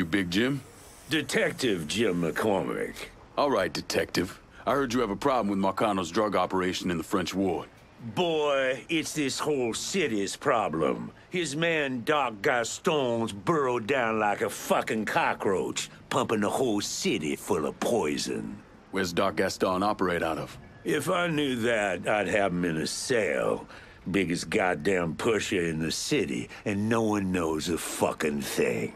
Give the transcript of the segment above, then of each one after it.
You Big Jim? Detective Jim McCormick. All right, Detective. I heard you have a problem with Marcano's drug operation in the French ward. Boy, it's this whole city's problem. His man Doc Gaston's burrowed down like a fucking cockroach, pumping the whole city full of poison. Where's Doc Gaston operate out of? If I knew that, I'd have him in a cell. Biggest goddamn pusher in the city, and no one knows a fucking thing.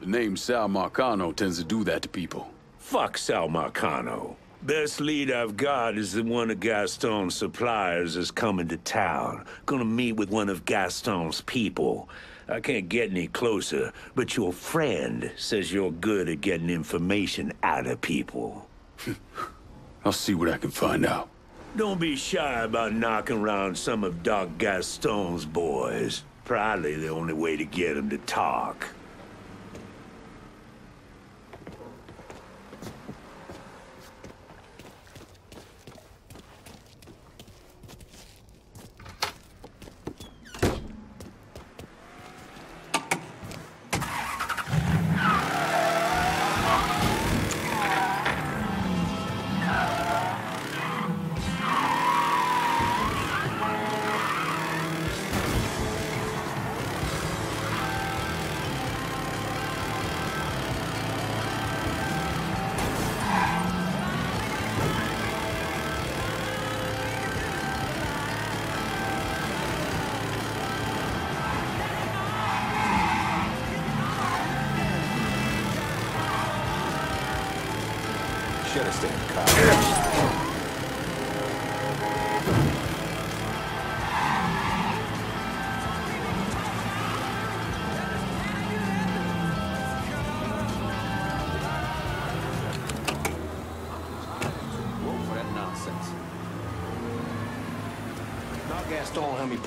The name Sal Marcano tends to do that to people. Fuck Sal Marcano. Best lead I've got is that one of Gaston's suppliers is coming to town. Gonna meet with one of Gaston's people. I can't get any closer, but your friend says you're good at getting information out of people. I'll see what I can find out. Don't be shy about knocking around some of Doc Gaston's boys. Probably the only way to get him to talk.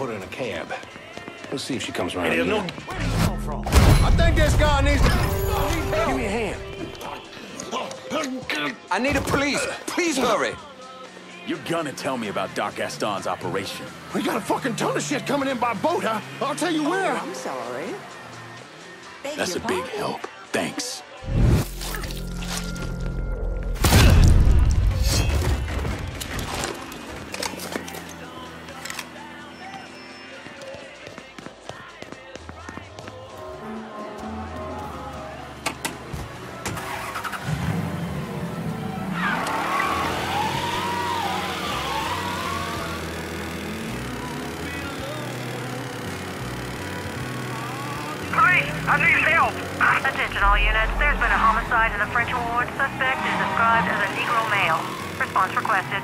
Put her in a cab. Let's see if she comes around. Hey, here. no- I think this guy needs to... Give me a hand. I need a police. Please hurry. You're gonna tell me about Doc Gaston's operation. We got a fucking ton of shit coming in by boat, huh? I'll tell you oh, where. I'm sorry. Beg That's a your big help. Thanks. Been a in the French ward. Suspect is described as a Negro male. Response requested.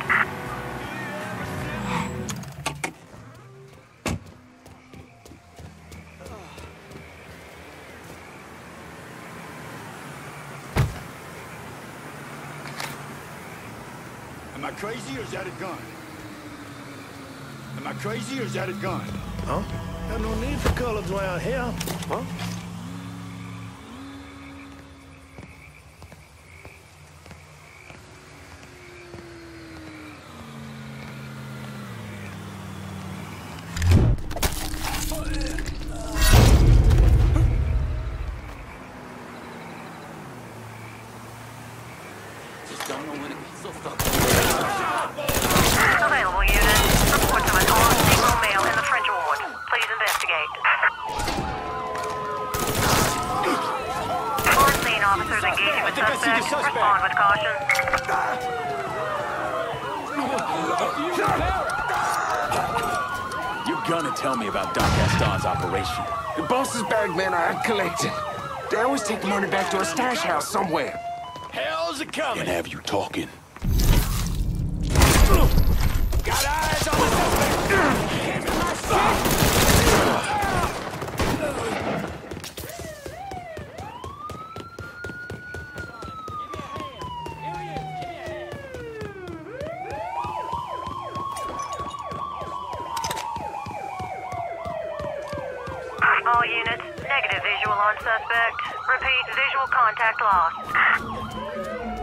Am I crazy or is that a gun? Am I crazy or is that a gun? Huh? Got no need for colors around here. Huh? Just don't know when it gets so fucked. Available unit. Reports of an armed Negro male in the French ward. Please investigate. Four scene officers engaging with I think I see the suspect. suspect. Respond with caution. You're gonna tell me about Doc Gaston's operation. The boss's bag men are collecting. They always take the money back to a stash house somewhere. Hell's it coming? Can't have you talking. Got eyes on the All Negative visual on suspect. Repeat, visual contact lost.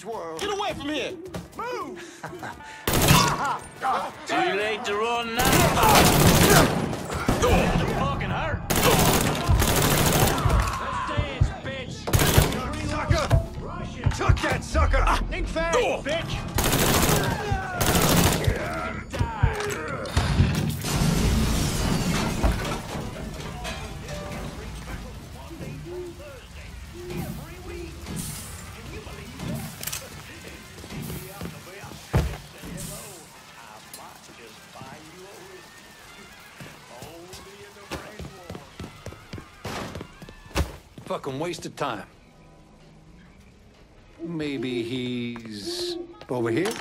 This world. Get away from here! Move. Too late to run now! It'll fucking hurt! Let's dance, bitch! Sucker. Tuck that sucker. Think fast, bitch. Fucking waste of time. Maybe he's over here?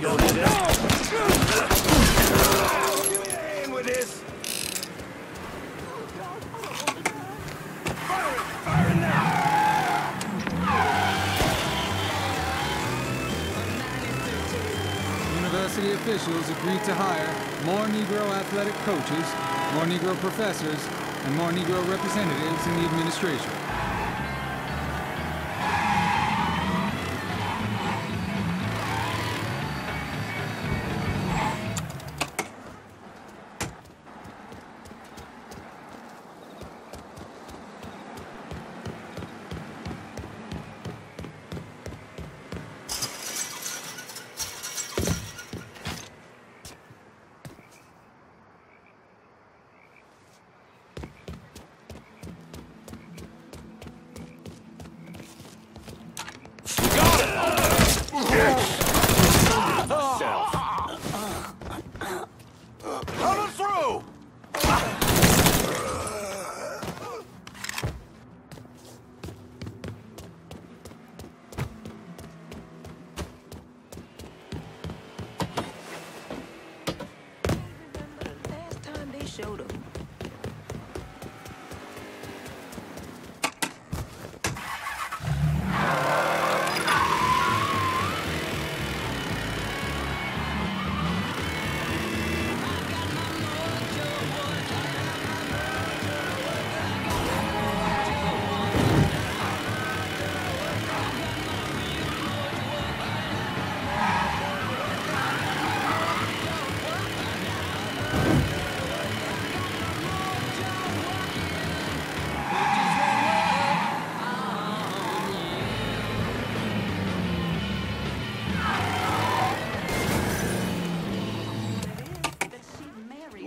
In with this. University officials agreed to hire more Negro athletic coaches, more Negro professors, and more Negro representatives in the administration.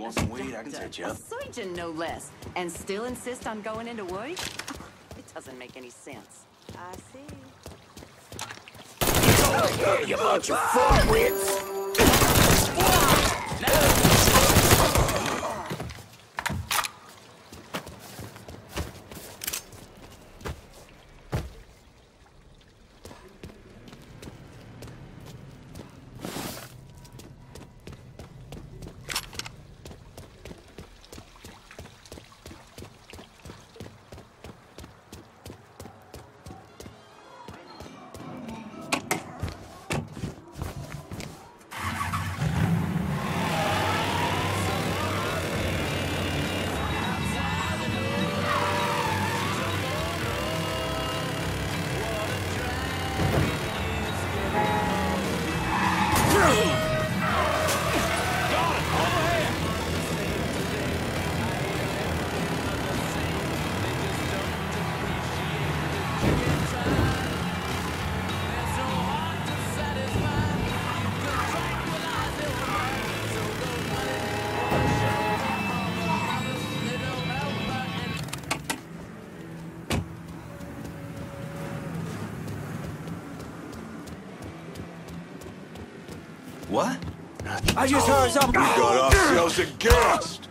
Want some weed? I can set you A surgeon, no less. And still insist on going into work? It doesn't make any sense. I see. You bunch of fuckwits! What? I just heard something. We got ourselves a guest.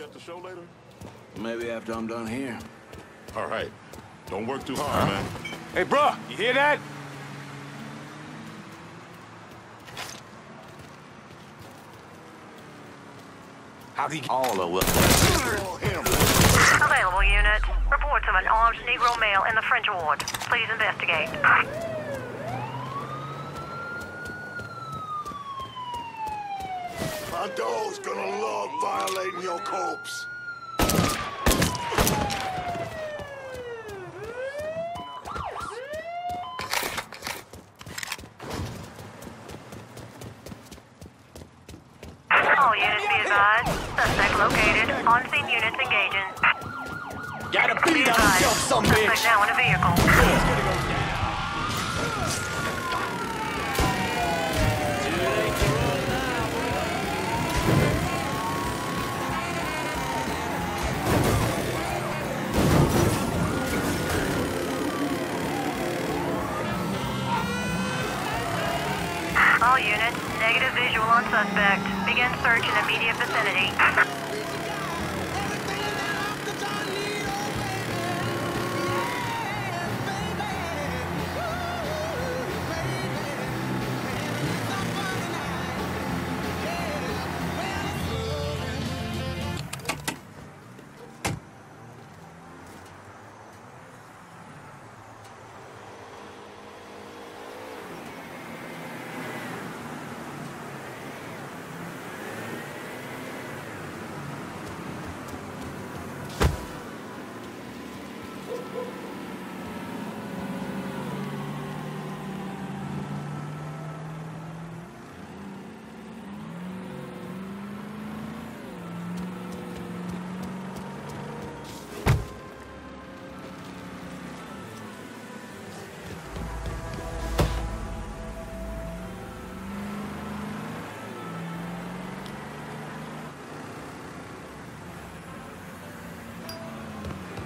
You at the show later? Maybe after I'm done here. All right. Don't work too hard, man. Hey, bro, you hear that? How'd he all of us? Available unit. Reports of an armed Negro male in the French ward. Please investigate. My dog's gonna love violating your corpse. All units be advised. Suspect located. On-scene units engaging. Gotta Be beat on advised. yourself, some Suspect bitch! now in a vehicle. Units, negative visual on suspect. Begin search in immediate vicinity.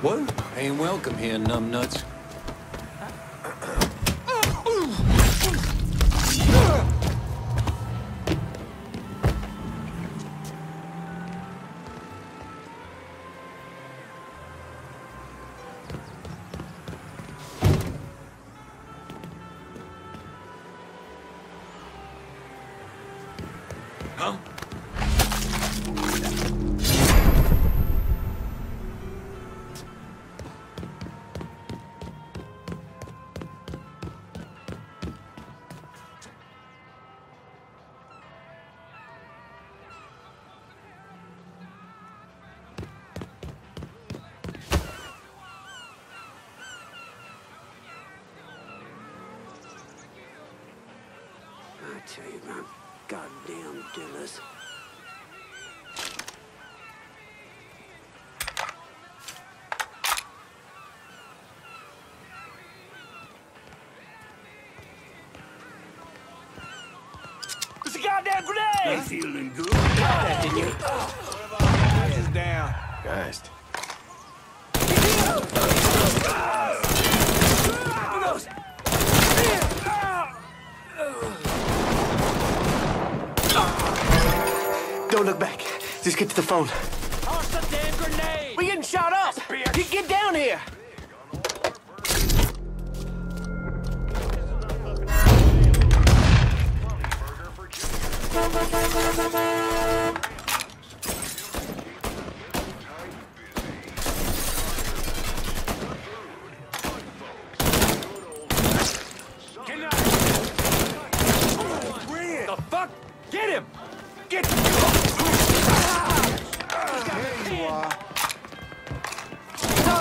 What? Ain't welcome here, numbnuts. Huh? Feeling good? That, didn't you? Gas is down. Geist. Don't look back. Just get to the phone. Toss the damn grenade! We getting shot up! Get, get down here! Not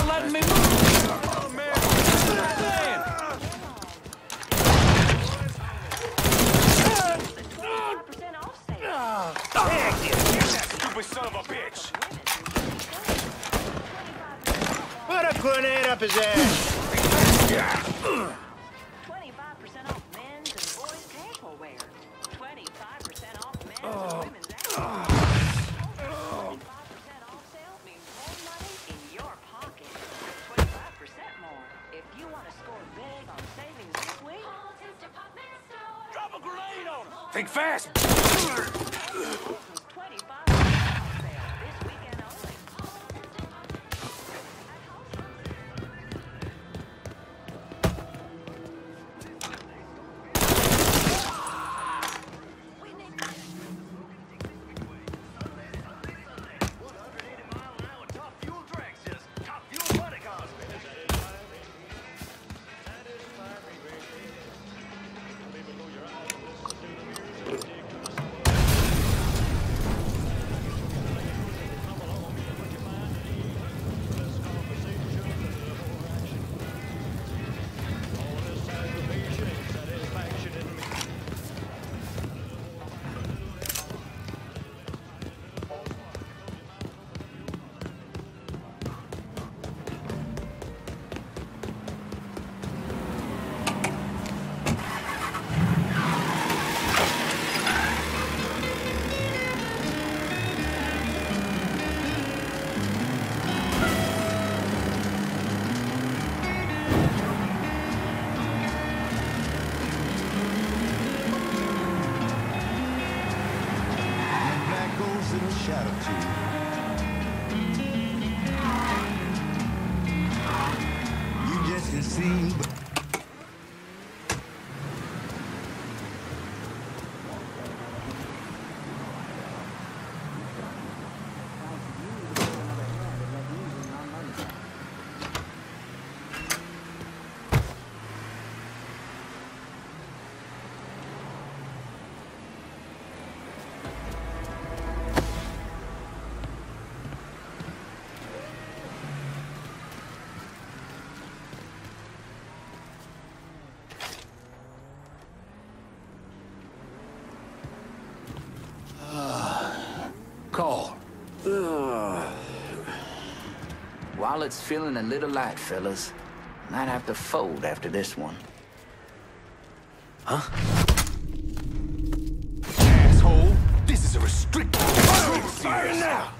letting me move! Man! Stupid son of a bitch! Put a grenade up his ass! 25% off men's and boys' Wallet's feeling a little light, fellas. Might have to fold after this one. Huh? Asshole! This is a restricted. Fire now!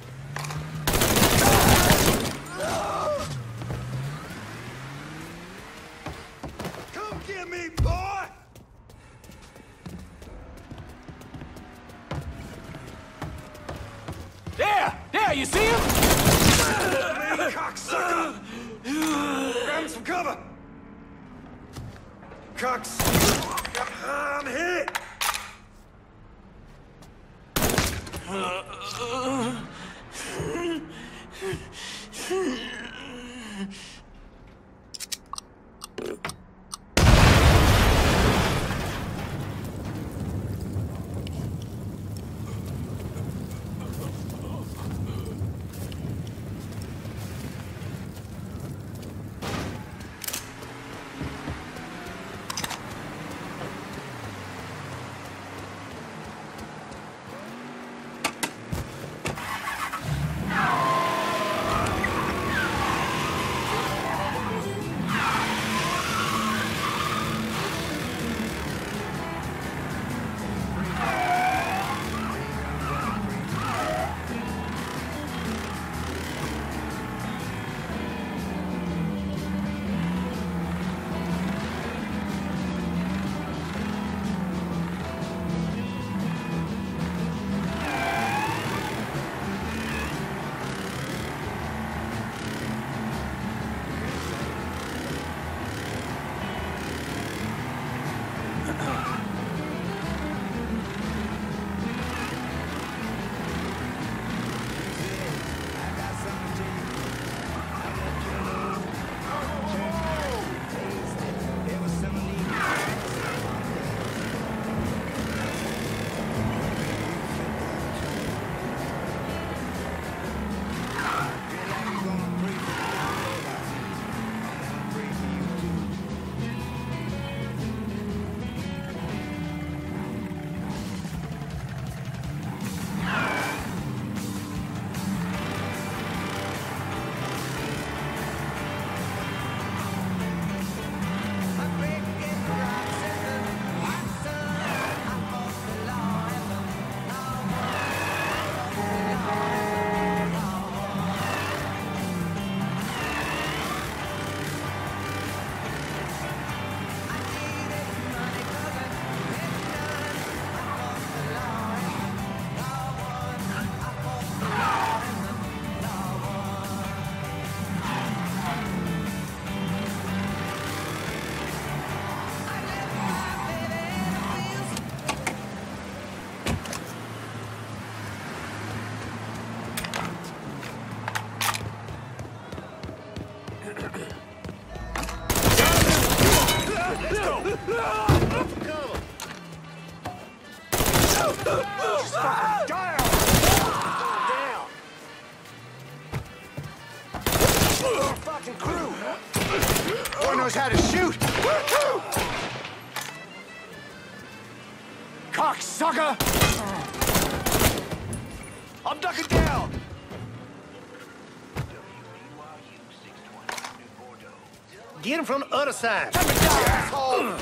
Get him from the other side. Let me die, asshole!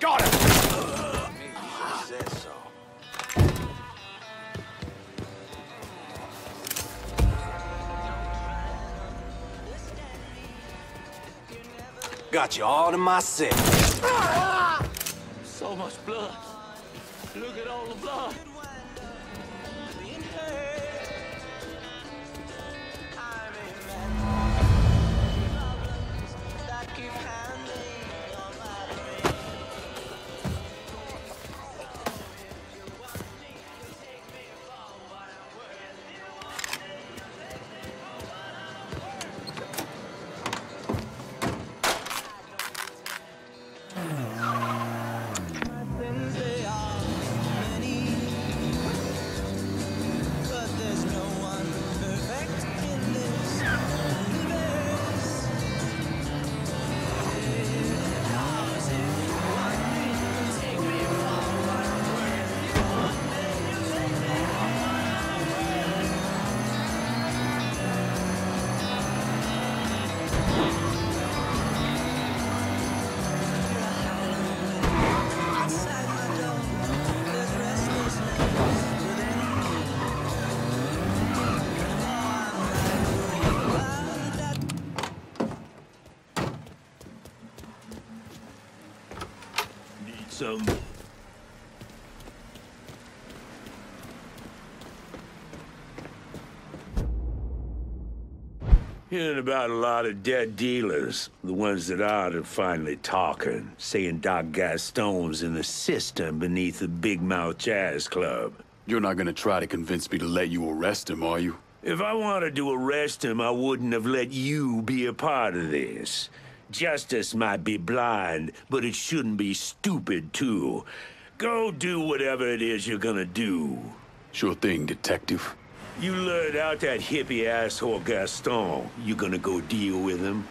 Got it! Got you all to myself. So much blood. Look at all the blood. Hearing about a lot of dead dealers. The ones that aren't are finally talking, saying Doc Gaston's in the system beneath the Big Mouth Jazz Club. You're not gonna try to convince me to let you arrest him, are you? If I wanted to arrest him, I wouldn't have let you be a part of this. Justice might be blind, but it shouldn't be stupid, too. Go do whatever it is you're gonna do. Sure thing, detective. You lured out that hippie asshole Gaston. You gonna go deal with him?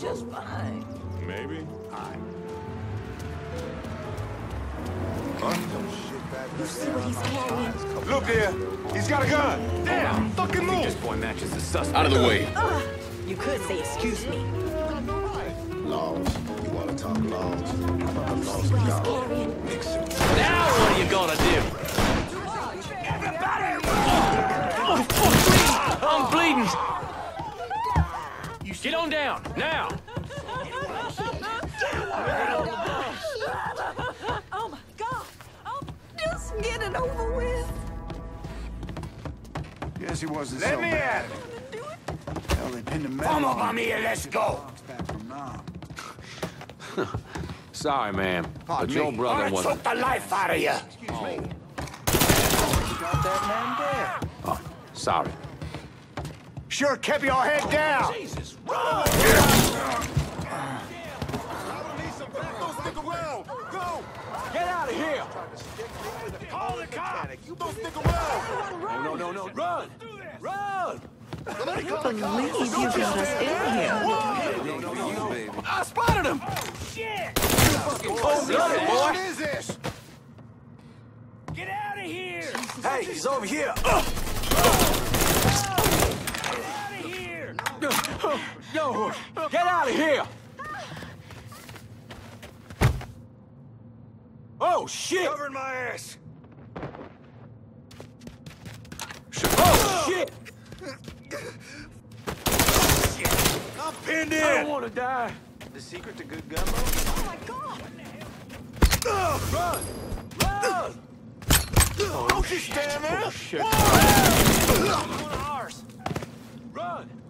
Just fine. Maybe. I. You see what he's carrying? Look here. He's got a gun. Damn, fucking move. This boy matches the suspect. Out of the way. Ugh. You could say excuse me. Laws. You wanna talk laws? You see what he's carrying? Now what are you gonna do? Oh, I'm bleeding. You get on down now. Oh my God! Oh, just get it over with. Yes, he wasn't Let so me bad. at it. Hell, they pinned a medal Form up on on me and let's go. Back from now. Sorry, ma'am. Pardon but your me. brother Gonna wasn't. choke the life out of you. Excuse me. Got that man there. Oh, sorry. Sure kept your head down. Jesus, run! Get out of here! Call the cops. You don't stick around. No, no, no, no. Run! Run! I can't believe you got us in here. I spotted him! Shit! Cold-blooded, boy! is this? Get out of here! Hey, he's over here! Get out of here! Yo, get out of here! Oh, shit! Covering my ass. Oh, shit! I'm pinned in! I don't want to die. The secret to good gumbo? Oh my God! Run! Run! Don't you stand there. Run! Run! Oh, shit! Serviceable unit. Report to an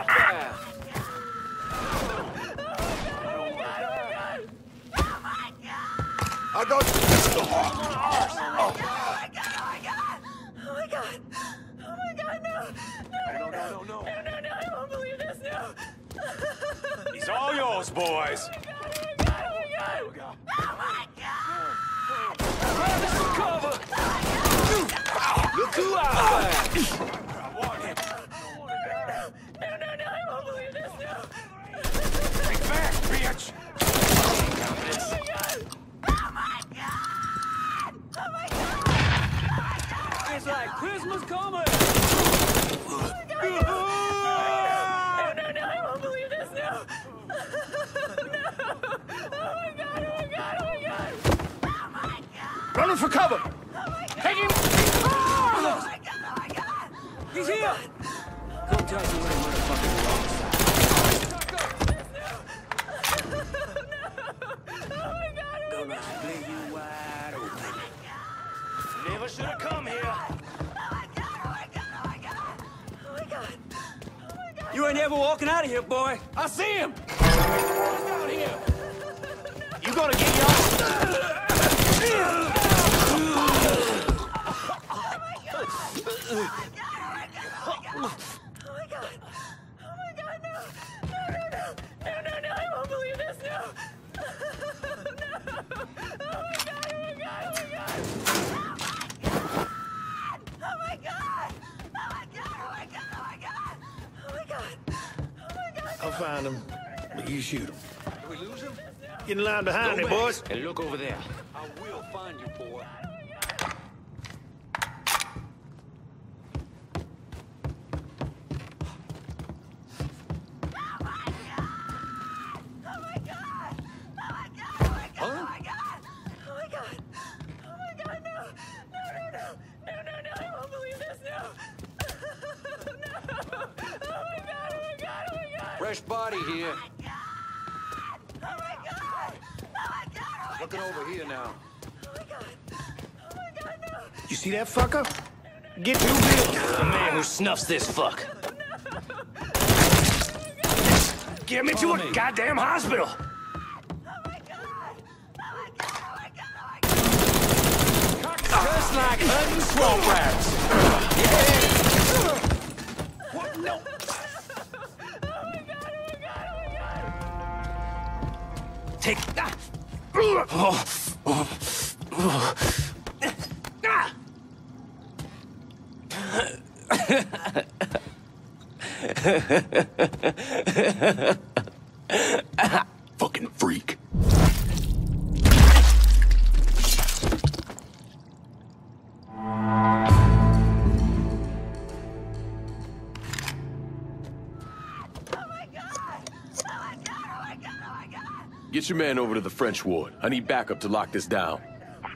Running for cover! Oh Take him! Oh my god, oh my god! He's oh here! Go tell you where he motherfucking Oh my god, oh my god, oh my god. Oh my god. Oh my god. You ain't ever walking out of here, boy. I see him. He's out here. you gonna get your... Oh my god! Oh my god, no! No, no, no! No, no, no! I won't believe this! No! no! Oh my god! Oh my god! Oh my god! Oh my god! Oh my god! Oh my god! Oh my god! Oh my god! I'll find him. But you shoot him. Did we lose him? Get in line behind me, boys. And look over there. I will find you, boy. Oh my god! Oh my god! Oh my god, no! No, no, no! No, no, no! I won't believe this! No! no! Oh my god! Oh my god! Oh my god! Fresh body here. Oh my god! Oh my god! Oh my Looking over here now. god, no! You see that fucker? Get too big. The man who snuffs this fuck. Get him into a goddamn hospital. Fucking freak. Get your man over to the French ward. I need backup to lock this down.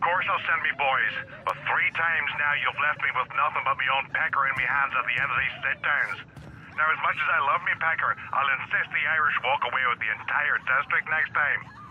Course I'll send me boys, but three times now you've left me with nothing but my own pecker in me hands at the end of these sit downs. Now, as much as I love me pecker, I'll insist the Irish walk away with the entire district next time.